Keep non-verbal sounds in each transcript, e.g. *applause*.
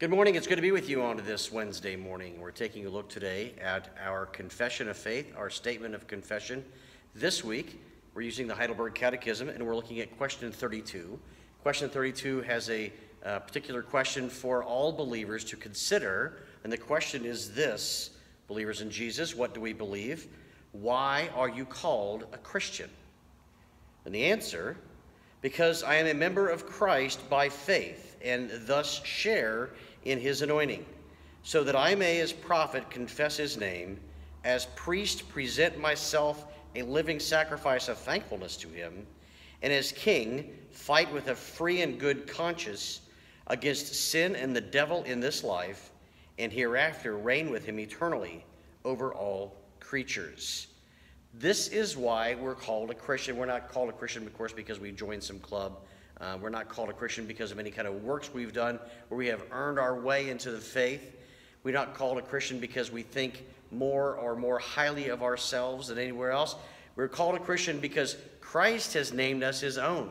Good morning. It's good to be with you on this Wednesday morning. We're taking a look today at our confession of faith, our statement of confession. This week, we're using the Heidelberg Catechism and we're looking at question 32. Question 32 has a uh, particular question for all believers to consider, and the question is this Believers in Jesus, what do we believe? Why are you called a Christian? And the answer because I am a member of Christ by faith and thus share in his anointing, so that I may, as prophet, confess his name, as priest, present myself a living sacrifice of thankfulness to him, and as king, fight with a free and good conscience against sin and the devil in this life, and hereafter reign with him eternally over all creatures. This is why we're called a Christian. We're not called a Christian, of course, because we joined some club. Uh, we're not called a Christian because of any kind of works we've done where we have earned our way into the faith. We're not called a Christian because we think more or more highly of ourselves than anywhere else. We're called a Christian because Christ has named us his own.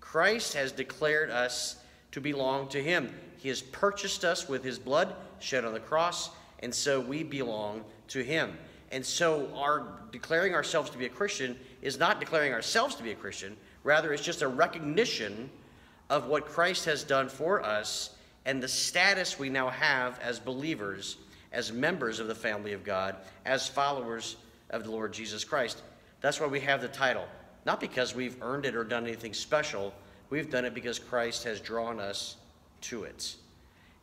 Christ has declared us to belong to him. He has purchased us with his blood shed on the cross, and so we belong to him. And so, our declaring ourselves to be a Christian is not declaring ourselves to be a Christian. Rather, it's just a recognition of what Christ has done for us and the status we now have as believers, as members of the family of God, as followers of the Lord Jesus Christ. That's why we have the title. Not because we've earned it or done anything special, we've done it because Christ has drawn us to it.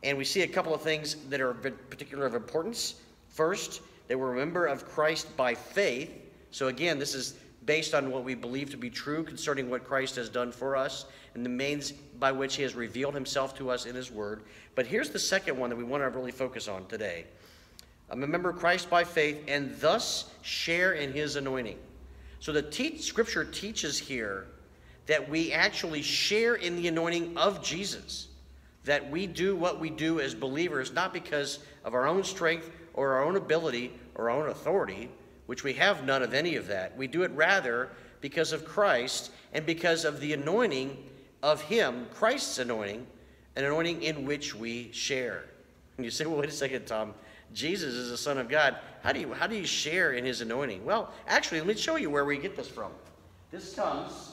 And we see a couple of things that are particular of importance. First, they were a member of Christ by faith. So again, this is based on what we believe to be true concerning what Christ has done for us and the means by which he has revealed himself to us in his word. But here's the second one that we want to really focus on today. I'm a member of Christ by faith and thus share in his anointing. So the te- scripture teaches here that we actually share in the anointing of Jesus. That we do what we do as believers, not because of our own strength or our own ability or our own authority, which we have none of any of that. We do it rather because of Christ and because of the anointing of Him, Christ's anointing, an anointing in which we share. And *laughs* you say, well, wait a second, Tom. Jesus is the Son of God. How do you, how do you share in His anointing? Well, actually, let me show you where we get this from. This comes,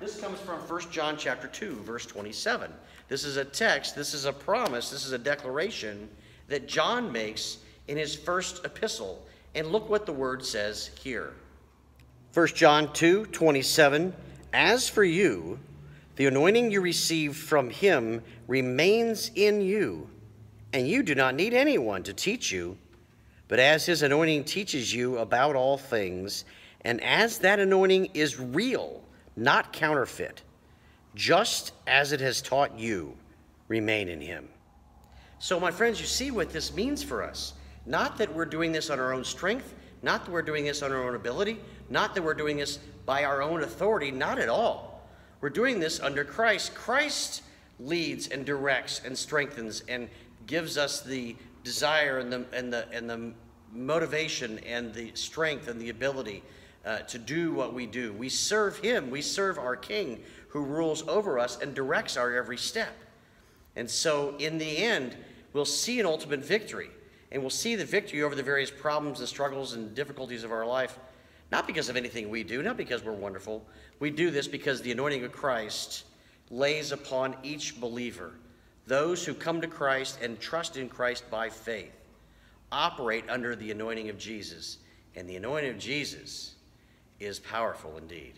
this comes from 1 John chapter 2, verse 27. This is a text, this is a promise, this is a declaration that John makes in his first epistle. And look what the word says here. 1 John 2 27. As for you, the anointing you received from him remains in you, and you do not need anyone to teach you. But as his anointing teaches you about all things, and as that anointing is real, not counterfeit, just as it has taught you, remain in him. So, my friends, you see what this means for us. Not that we're doing this on our own strength, not that we're doing this on our own ability, not that we're doing this by our own authority, not at all. We're doing this under Christ. Christ leads and directs and strengthens and gives us the desire and the, and the, and the motivation and the strength and the ability uh, to do what we do. We serve Him, we serve our King who rules over us and directs our every step. And so, in the end, we'll see an ultimate victory and we'll see the victory over the various problems and struggles and difficulties of our life, not because of anything we do, not because we're wonderful. We do this because the anointing of Christ lays upon each believer. Those who come to Christ and trust in Christ by faith operate under the anointing of Jesus. And the anointing of Jesus is powerful indeed.